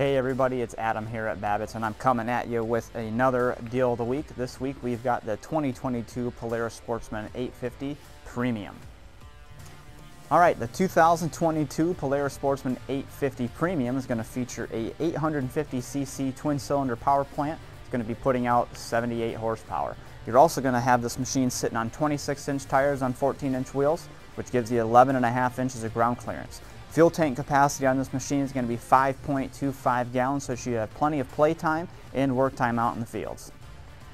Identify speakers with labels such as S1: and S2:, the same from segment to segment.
S1: Hey everybody, it's Adam here at Babbitt's and I'm coming at you with another deal of the week. This week we've got the 2022 Polaris Sportsman 850 Premium. All right, the 2022 Polaris Sportsman 850 Premium is going to feature a 850cc twin-cylinder power plant. It's going to be putting out 78 horsepower. You're also going to have this machine sitting on 26-inch tires on 14-inch wheels, which gives you 11 and a half inches of ground clearance. Fuel tank capacity on this machine is going to be 5.25 gallons, so you have plenty of play time and work time out in the fields.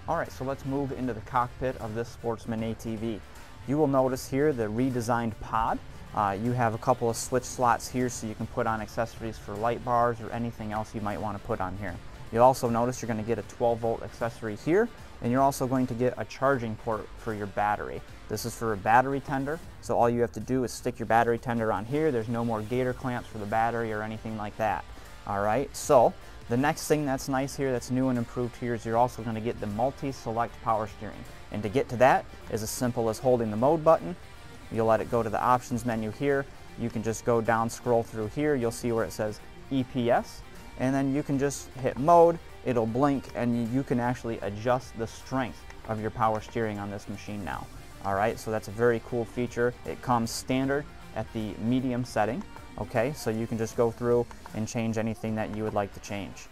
S1: All right, so let's move into the cockpit of this Sportsman ATV. You will notice here the redesigned pod. Uh, you have a couple of switch slots here so you can put on accessories for light bars or anything else you might want to put on here. You'll also notice you're going to get a 12 volt accessory here and you're also going to get a charging port for your battery. This is for a battery tender, so all you have to do is stick your battery tender on here. There's no more gator clamps for the battery or anything like that. All right, so the next thing that's nice here that's new and improved here is you're also going to get the multi-select power steering. And to get to that is as simple as holding the mode button You'll let it go to the options menu here. You can just go down, scroll through here. You'll see where it says EPS. And then you can just hit mode. It'll blink and you can actually adjust the strength of your power steering on this machine now. All right, so that's a very cool feature. It comes standard at the medium setting. Okay, so you can just go through and change anything that you would like to change.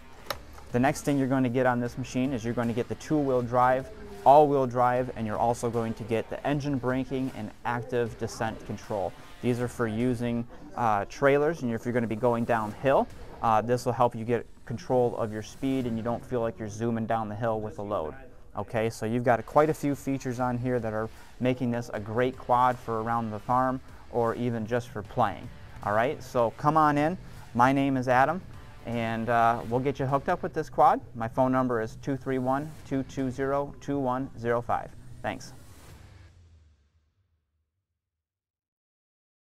S1: The next thing you're going to get on this machine is you're going to get the two-wheel drive all-wheel drive and you're also going to get the engine braking and active descent control. These are for using uh, trailers and if you're going to be going downhill, uh, this will help you get control of your speed and you don't feel like you're zooming down the hill with a load. Okay, so you've got quite a few features on here that are making this a great quad for around the farm or even just for playing. All right, so come on in. My name is Adam and uh, we'll get you hooked up with this quad. My phone number is 231-220-2105. Thanks.